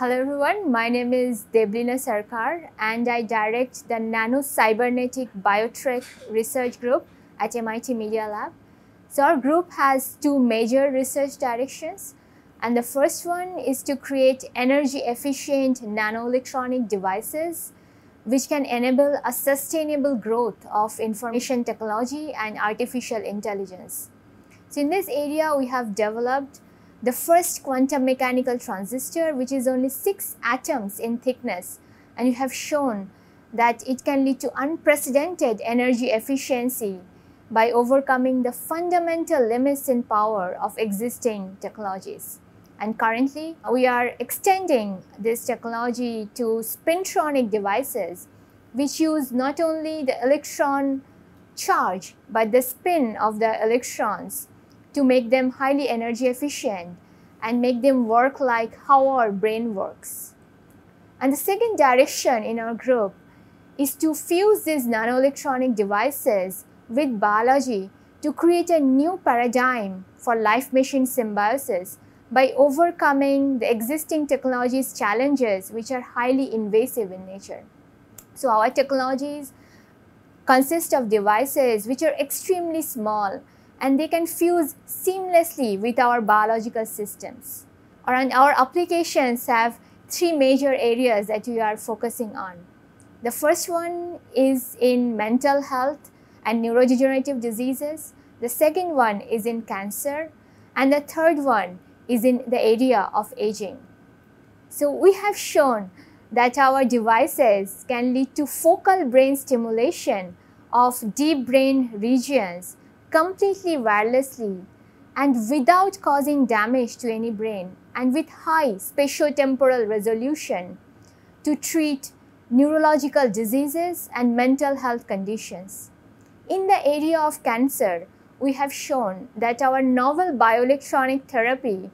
Hello everyone, my name is Deblina Sarkar and I direct the Nano Cybernetic Biotrek Research Group at MIT Media Lab. So our group has two major research directions and the first one is to create energy efficient nanoelectronic devices which can enable a sustainable growth of information technology and artificial intelligence. So in this area we have developed the first quantum mechanical transistor which is only 6 atoms in thickness and you have shown that it can lead to unprecedented energy efficiency by overcoming the fundamental limits in power of existing technologies. And currently, we are extending this technology to spintronic devices which use not only the electron charge but the spin of the electrons to make them highly energy efficient and make them work like how our brain works. And the second direction in our group is to fuse these nanoelectronic devices with biology to create a new paradigm for life-machine symbiosis by overcoming the existing technologies challenges which are highly invasive in nature. So our technologies consist of devices which are extremely small and they can fuse seamlessly with our biological systems. And our applications have three major areas that we are focusing on. The first one is in mental health and neurodegenerative diseases. The second one is in cancer. And the third one is in the area of aging. So we have shown that our devices can lead to focal brain stimulation of deep brain regions completely wirelessly and without causing damage to any brain and with high spatiotemporal resolution to treat neurological diseases and mental health conditions. In the area of cancer, we have shown that our novel bioelectronic therapy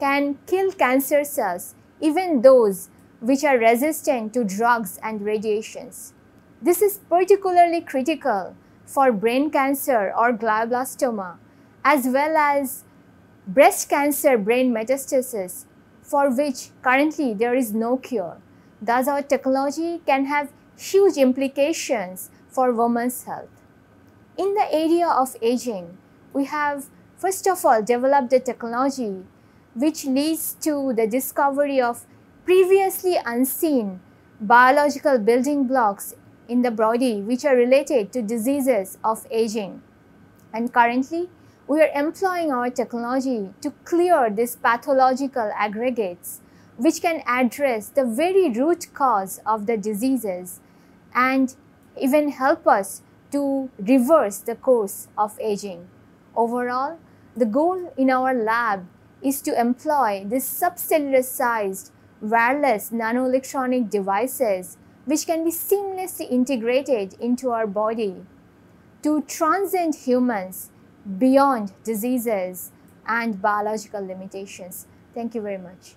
can kill cancer cells, even those which are resistant to drugs and radiations. This is particularly critical for brain cancer or glioblastoma, as well as breast cancer brain metastasis, for which currently there is no cure. Thus, our technology can have huge implications for women's health. In the area of aging, we have first of all developed a technology which leads to the discovery of previously unseen biological building blocks in the body which are related to diseases of aging. And currently, we are employing our technology to clear these pathological aggregates which can address the very root cause of the diseases and even help us to reverse the course of aging. Overall, the goal in our lab is to employ these subcellular sized wireless nanoelectronic devices which can be seamlessly integrated into our body to transcend humans beyond diseases and biological limitations. Thank you very much.